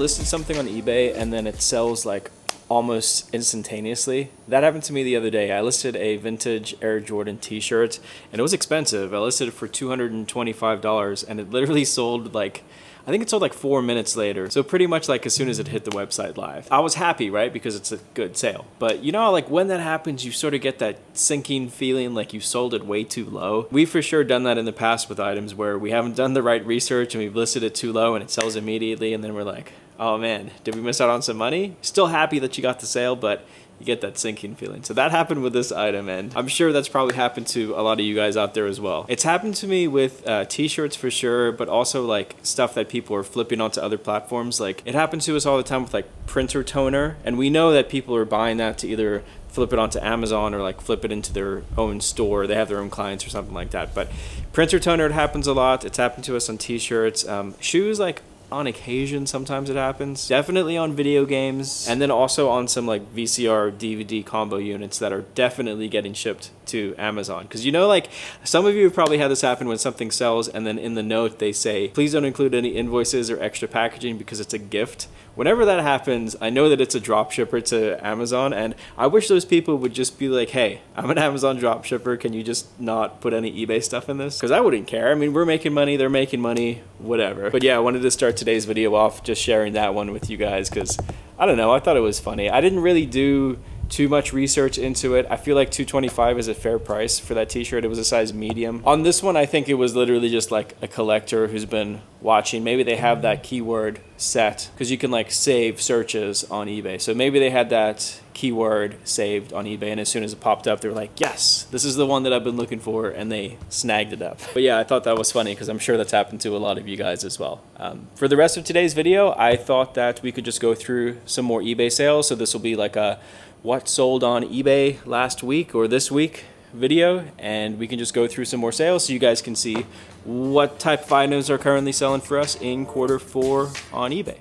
Listed something on eBay and then it sells like almost instantaneously? That happened to me the other day. I listed a vintage Air Jordan t-shirt and it was expensive. I listed it for $225 and it literally sold like I think it sold like four minutes later. So pretty much like as soon as it hit the website live. I was happy, right? Because it's a good sale. But you know, like when that happens, you sort of get that sinking feeling like you sold it way too low. We've for sure done that in the past with items where we haven't done the right research and we've listed it too low and it sells immediately. And then we're like, oh man, did we miss out on some money? Still happy that you got the sale, but you get that sinking feeling. So that happened with this item, and I'm sure that's probably happened to a lot of you guys out there as well. It's happened to me with uh, t-shirts for sure, but also like stuff that people are flipping onto other platforms. Like it happens to us all the time with like printer toner, and we know that people are buying that to either flip it onto Amazon or like flip it into their own store. They have their own clients or something like that. But printer toner, it happens a lot. It's happened to us on t-shirts. Um, shoes, like on occasion sometimes it happens. Definitely on video games. And then also on some like vcr dvd combo units that are definitely getting shipped to amazon. Because you know like some of you have probably had this happen when something sells and then in the note they say please don't include any invoices or extra packaging because it's a gift. Whenever that happens i know that it's a drop shipper to amazon and i wish those people would just be like hey i'm an amazon drop shipper. Can you just not put any ebay stuff in this? Because i wouldn't care. I mean we're making money. They're making money. Whatever. But yeah i wanted to start today's video off just sharing that one with you guys because I don't know, I thought it was funny. I didn't really do too much research into it. I feel like 225 is a fair price for that t-shirt. It was a size medium. On this one, I think it was literally just like a collector who's been watching. Maybe they have that keyword set because you can like save searches on eBay. So maybe they had that keyword saved on eBay and as soon as it popped up, they were like, yes, this is the one that I've been looking for and they snagged it up. But yeah, I thought that was funny because I'm sure that's happened to a lot of you guys as well. Um, for the rest of today's video, I thought that we could just go through some more eBay sales. So this will be like a what sold on eBay last week or this week video and we can just go through some more sales so you guys can see what type of items are currently selling for us in quarter four on eBay.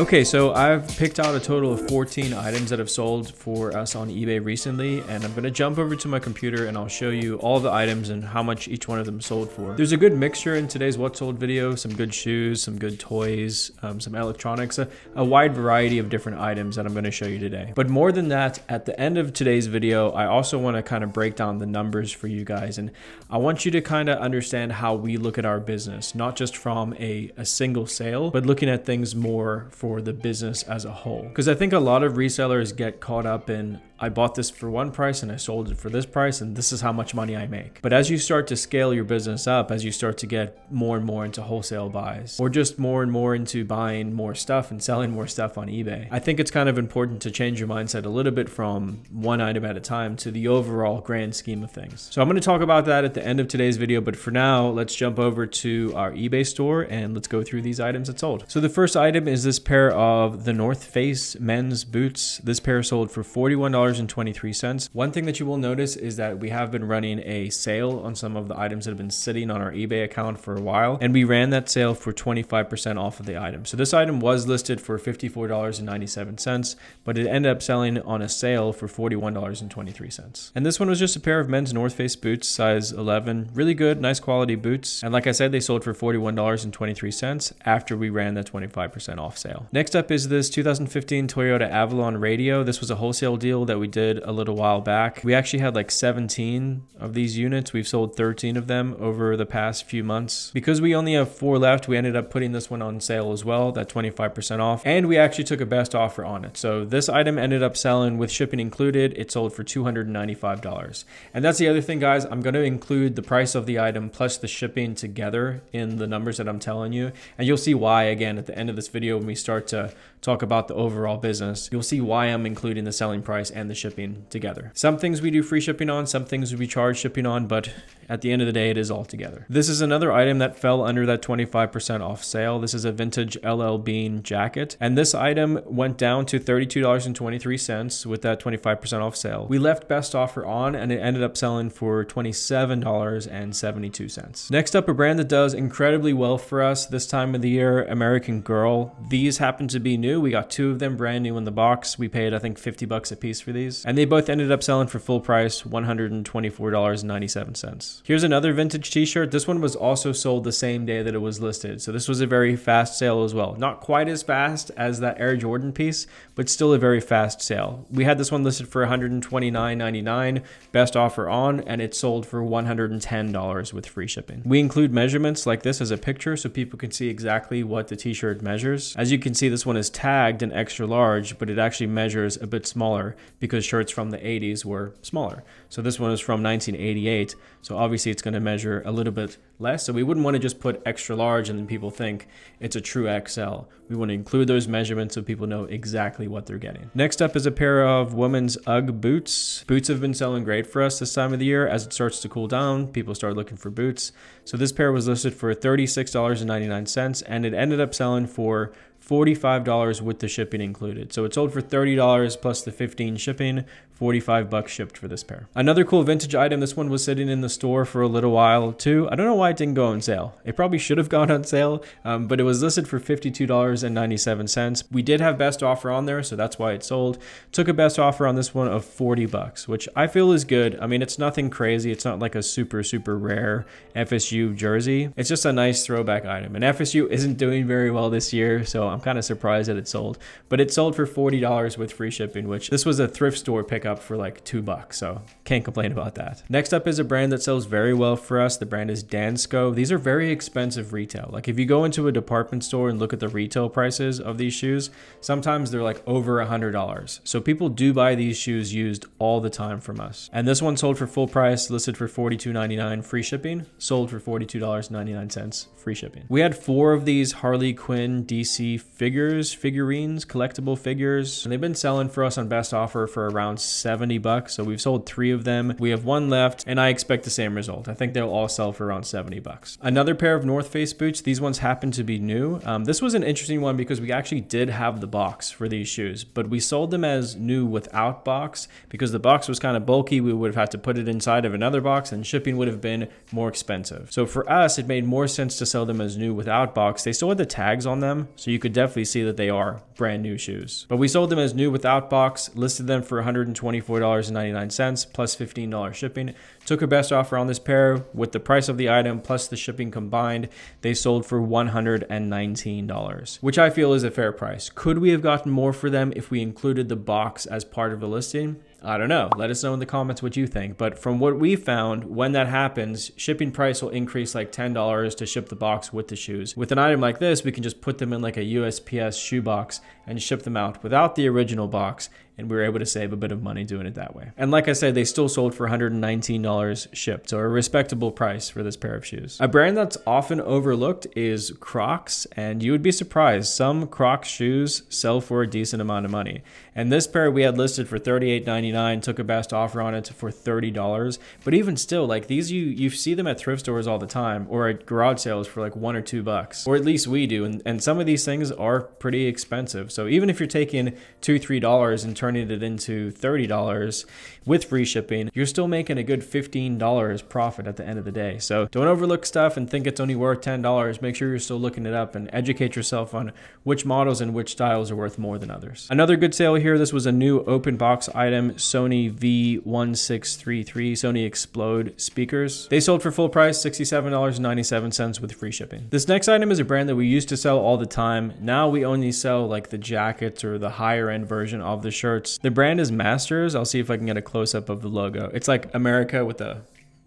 Okay, so I've picked out a total of 14 items that have sold for us on eBay recently, and I'm gonna jump over to my computer and I'll show you all the items and how much each one of them sold for. There's a good mixture in today's what sold video, some good shoes, some good toys, um, some electronics, a, a wide variety of different items that I'm gonna show you today. But more than that, at the end of today's video, I also wanna kind of break down the numbers for you guys, and I want you to kind of understand how we look at our business, not just from a, a single sale, but looking at things more for for the business as a whole. Because I think a lot of resellers get caught up in I bought this for one price and I sold it for this price and this is how much money I make. But as you start to scale your business up, as you start to get more and more into wholesale buys or just more and more into buying more stuff and selling more stuff on eBay, I think it's kind of important to change your mindset a little bit from one item at a time to the overall grand scheme of things. So I'm going to talk about that at the end of today's video, but for now, let's jump over to our eBay store and let's go through these items that sold. So the first item is this pair of the North Face men's boots. This pair sold for $41 $2.23. One thing that you will notice is that we have been running a sale on some of the items that have been sitting on our eBay account for a while, and we ran that sale for 25% off of the item. So this item was listed for $54.97, but it ended up selling on a sale for $41.23. And this one was just a pair of men's North Face boots, size 11. Really good, nice quality boots. And like I said, they sold for $41.23 after we ran the 25% off sale. Next up is this 2015 Toyota Avalon radio. This was a wholesale deal that we did a little while back. We actually had like 17 of these units. We've sold 13 of them over the past few months. Because we only have four left, we ended up putting this one on sale as well, that 25% off. And we actually took a best offer on it. So this item ended up selling with shipping included. It sold for $295. And that's the other thing, guys. I'm going to include the price of the item plus the shipping together in the numbers that I'm telling you. And you'll see why again at the end of this video when we start to talk about the overall business. You'll see why I'm including the selling price and the shipping together. Some things we do free shipping on, some things we charge shipping on, but at the end of the day, it is all together. This is another item that fell under that 25% off sale. This is a vintage LL Bean jacket, and this item went down to $32.23 with that 25% off sale. We left best offer on, and it ended up selling for $27.72. Next up, a brand that does incredibly well for us this time of the year, American Girl. These happen to be new. We got two of them brand new in the box. We paid, I think, 50 bucks a piece for these, and they both ended up selling for full price, $124.97. Here's another vintage t-shirt. This one was also sold the same day that it was listed. So this was a very fast sale as well. Not quite as fast as that Air Jordan piece, but still a very fast sale. We had this one listed for $129.99, best offer on, and it sold for $110 with free shipping. We include measurements like this as a picture so people can see exactly what the t-shirt measures. As you can see, this one is tagged an extra large, but it actually measures a bit smaller because shirts from the 80s were smaller. So this one is from 1988. So obviously it's going to measure a little bit less. So we wouldn't want to just put extra large and then people think it's a true XL. We want to include those measurements so people know exactly what they're getting. Next up is a pair of women's UGG boots. Boots have been selling great for us this time of the year. As it starts to cool down, people start looking for boots. So this pair was listed for $36.99 and it ended up selling for $45 with the shipping included. So it sold for $30 plus the 15 shipping, 45 bucks shipped for this pair. Another cool vintage item, this one was sitting in the store for a little while too. I don't know why it didn't go on sale. It probably should have gone on sale, um, but it was listed for $52.97. We did have best offer on there, so that's why it sold. Took a best offer on this one of 40 bucks, which I feel is good. I mean, it's nothing crazy. It's not like a super, super rare FSU jersey. It's just a nice throwback item. And FSU isn't doing very well this year, so I'm kind of surprised that it sold. But it sold for $40 with free shipping, which this was a thrift store pickup up for like two bucks. So can't complain about that. Next up is a brand that sells very well for us. The brand is Dansko. These are very expensive retail. Like if you go into a department store and look at the retail prices of these shoes, sometimes they're like over a hundred dollars. So people do buy these shoes used all the time from us. And this one sold for full price, listed for $42.99 free shipping, sold for $42.99 free shipping. We had four of these Harley Quinn DC figures, figurines, collectible figures, and they've been selling for us on best offer for around 70 bucks. So we've sold three of them. We have one left and I expect the same result. I think they'll all sell for around 70 bucks. Another pair of North Face boots. These ones happen to be new. Um, this was an interesting one because we actually did have the box for these shoes, but we sold them as new without box because the box was kind of bulky. We would have had to put it inside of another box and shipping would have been more expensive. So for us, it made more sense to sell them as new without box. They still had the tags on them, so you could definitely see that they are brand new shoes. But we sold them as new without box, listed them for 120 $24.99 plus $15 shipping. Took a best offer on this pair with the price of the item plus the shipping combined. They sold for $119, which I feel is a fair price. Could we have gotten more for them if we included the box as part of the listing? I don't know. Let us know in the comments what you think. But from what we found, when that happens, shipping price will increase like $10 to ship the box with the shoes. With an item like this, we can just put them in like a USPS shoebox and ship them out without the original box. And we were able to save a bit of money doing it that way. And like I said, they still sold for $119 shipped, so a respectable price for this pair of shoes. A brand that's often overlooked is Crocs, and you would be surprised. Some Crocs shoes sell for a decent amount of money. And this pair we had listed for $38.99, took a best offer on it for $30. But even still, like these you you see them at thrift stores all the time or at garage sales for like one or two bucks. Or at least we do. And, and some of these things are pretty expensive. So even if you're taking two, three dollars and turning it into $30 with free shipping, you're still making a good $15 profit at the end of the day. So don't overlook stuff and think it's only worth $10. Make sure you're still looking it up and educate yourself on which models and which styles are worth more than others. Another good sale here, this was a new open box item, Sony V1633 Sony Xplode speakers. They sold for full price, $67.97 with free shipping. This next item is a brand that we used to sell all the time. Now we only sell like the jackets or the higher end version of the shirts. The brand is Masters. I'll see if I can get a close up of the logo. It's like America with a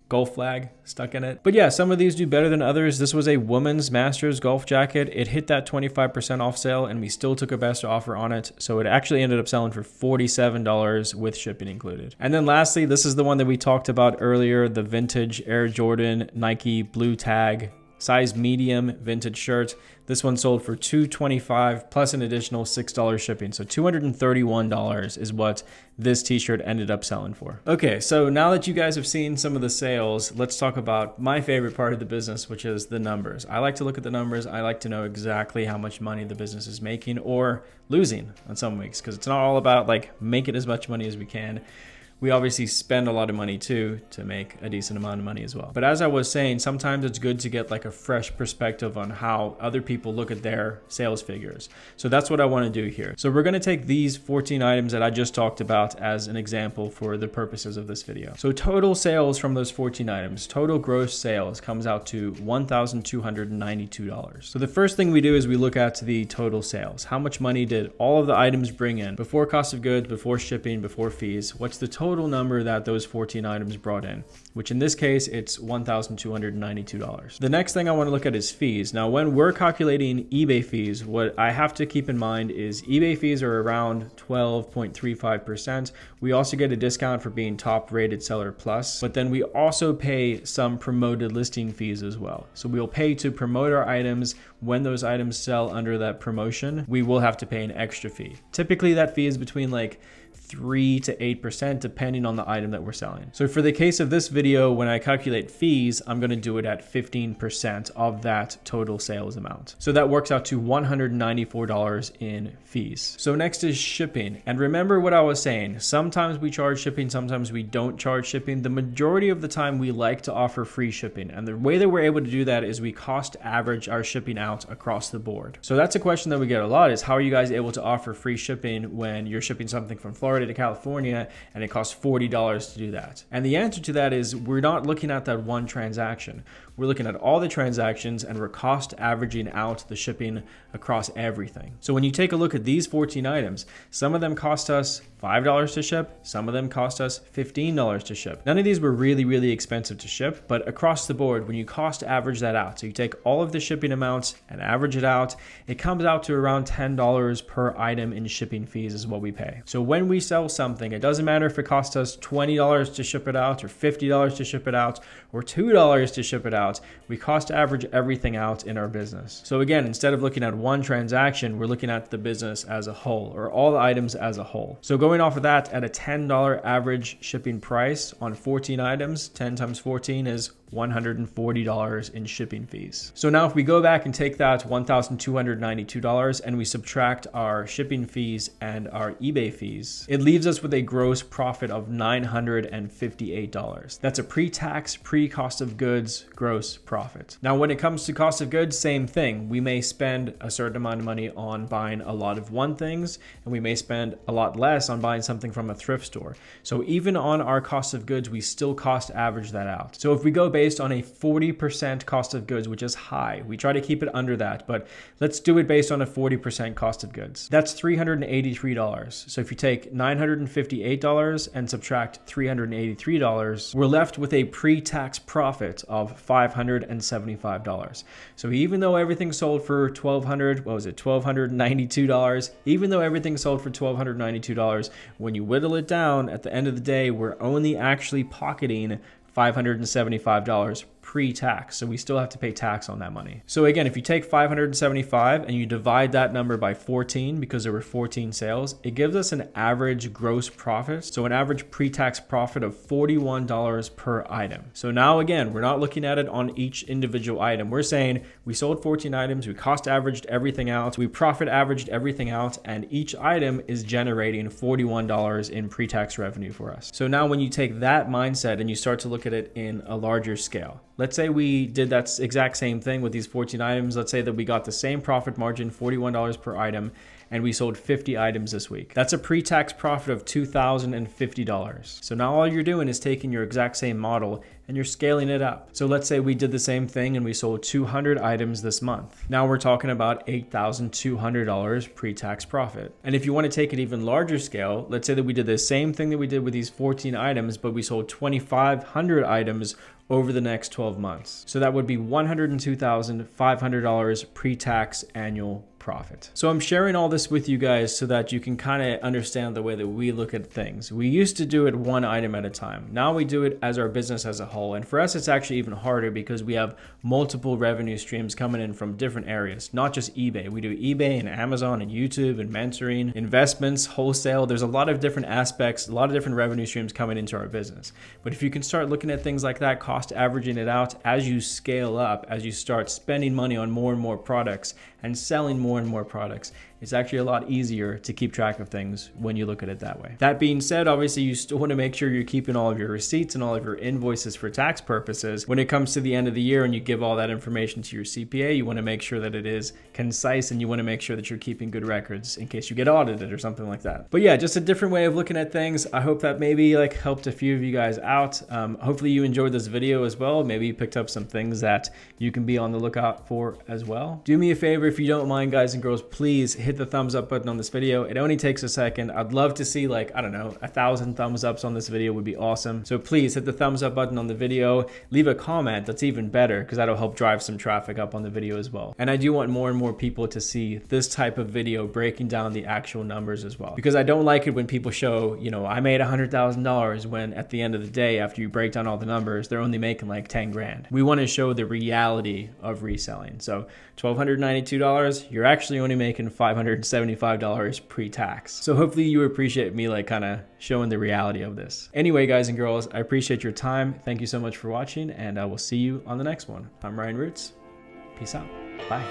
golf flag stuck in it. But yeah, some of these do better than others. This was a woman's Masters golf jacket. It hit that 25% off sale and we still took a best offer on it. So it actually ended up selling for $47 with shipping included. And then lastly, this is the one that we talked about earlier, the vintage Air Jordan Nike blue tag size medium vintage shirt. This one sold for 225 plus an additional $6 shipping. So $231 is what this t-shirt ended up selling for. Okay, so now that you guys have seen some of the sales, let's talk about my favorite part of the business, which is the numbers. I like to look at the numbers. I like to know exactly how much money the business is making or losing on some weeks because it's not all about like making as much money as we can we obviously spend a lot of money too to make a decent amount of money as well. But as I was saying, sometimes it's good to get like a fresh perspective on how other people look at their sales figures. So that's what I want to do here. So we're going to take these 14 items that I just talked about as an example for the purposes of this video. So total sales from those 14 items, total gross sales comes out to $1,292. So the first thing we do is we look at the total sales. How much money did all of the items bring in before cost of goods, before shipping, before fees? What's the total total number that those 14 items brought in, which in this case, it's $1,292. The next thing I want to look at is fees. Now, when we're calculating eBay fees, what I have to keep in mind is eBay fees are around 12.35%. We also get a discount for being top rated seller plus, but then we also pay some promoted listing fees as well. So we'll pay to promote our items when those items sell under that promotion, we will have to pay an extra fee. Typically that fee is between like 3 to 8% depending on the item that we're selling. So for the case of this video, when I calculate fees, I'm gonna do it at 15% of that total sales amount. So that works out to $194 in fees. So next is shipping. And remember what I was saying, sometimes we charge shipping, sometimes we don't charge shipping. The majority of the time we like to offer free shipping. And the way that we're able to do that is we cost average our shipping out across the board. So that's a question that we get a lot is how are you guys able to offer free shipping when you're shipping something from Florida To California and it costs $40 to do that? And the answer to that is we're not looking at that one transaction. We're looking at all the transactions and we're cost averaging out the shipping across everything. So when you take a look at these 14 items, some of them cost us $5 to ship, some of them cost us $15 to ship. None of these were really, really expensive to ship, but across the board, when you cost average that out, so you take all of the shipping amounts and average it out, it comes out to around $10 per item in shipping fees is what we pay. So when we sell something, it doesn't matter if it costs us $20 to ship it out or $50 to ship it out or $2 to ship it out out, we cost average everything out in our business. So again, instead of looking at one transaction, we're looking at the business as a whole or all the items as a whole. So going off of that at a $10 average shipping price on 14 items, 10 times 14 is $140 in shipping fees. So now if we go back and take that $1,292 and we subtract our shipping fees and our eBay fees, it leaves us with a gross profit of $958. That's a pre-tax, pre-cost of goods gross profit. Now when it comes to cost of goods, same thing. We may spend a certain amount of money on buying a lot of one things and we may spend a lot less on buying something from a thrift store. So even on our cost of goods, we still cost average that out. So if we go based based on a 40% cost of goods, which is high. We try to keep it under that, but let's do it based on a 40% cost of goods. That's $383. So if you take $958 and subtract $383, we're left with a pre-tax profit of $575. So even though everything sold for 1,200, what was it, $1,292, even though everything sold for $1,292, when you whittle it down, at the end of the day, we're only actually pocketing $575 pre-tax. So we still have to pay tax on that money. So again, if you take 575 and you divide that number by 14 because there were 14 sales, it gives us an average gross profit. So an average pre-tax profit of $41 per item. So now again, we're not looking at it on each individual item. We're saying we sold 14 items, we cost averaged everything out, we profit averaged everything out, and each item is generating $41 in pre-tax revenue for us. So now when you take that mindset and you start to look at it in a larger scale, Let's say we did that exact same thing with these 14 items. Let's say that we got the same profit margin, $41 per item, and we sold 50 items this week. That's a pre-tax profit of $2,050. So now all you're doing is taking your exact same model and you're scaling it up. So let's say we did the same thing and we sold 200 items this month. Now we're talking about $8,200 pre-tax profit. And if you want to take an even larger scale, let's say that we did the same thing that we did with these 14 items, but we sold 2,500 items over the next 12 months. So that would be $102,500 pre-tax annual profit. So I'm sharing all this with you guys so that you can kind of understand the way that we look at things. We used to do it one item at a time. Now we do it as our business as a whole. And for us, it's actually even harder because we have multiple revenue streams coming in from different areas, not just eBay. We do eBay and Amazon and YouTube and mentoring, investments, wholesale. There's a lot of different aspects, a lot of different revenue streams coming into our business. But if you can start looking at things like that, cost averaging it out as you scale up, as you start spending money on more and more products and selling more and more products, it's actually a lot easier to keep track of things when you look at it that way. That being said, obviously you still want to make sure you're keeping all of your receipts and all of your invoices for tax purposes. When it comes to the end of the year and you give all that information to your CPA, you want to make sure that it is concise and you want to make sure that you're keeping good records in case you get audited or something like that. But yeah, just a different way of looking at things. I hope that maybe like helped a few of you guys out. Um, hopefully you enjoyed this video as well. Maybe you picked up some things that you can be on the lookout for as well. Do me a favor if you don't mind guys and girls, please hit hit the thumbs up button on this video. It only takes a second. I'd love to see like, I don't know, a thousand thumbs ups on this video would be awesome. So please hit the thumbs up button on the video. Leave a comment. That's even better because that'll help drive some traffic up on the video as well. And I do want more and more people to see this type of video breaking down the actual numbers as well. Because I don't like it when people show, you know, I made $100,000 when at the end of the day, after you break down all the numbers, they're only making like 10 grand. We want to show the reality of reselling. So $1,292, you're actually only making 500 $175 pre-tax. So hopefully you appreciate me like kind of showing the reality of this. Anyway, guys and girls, I appreciate your time. Thank you so much for watching and uh, I will see you on the next one. I'm Ryan Roots. Peace out. Bye.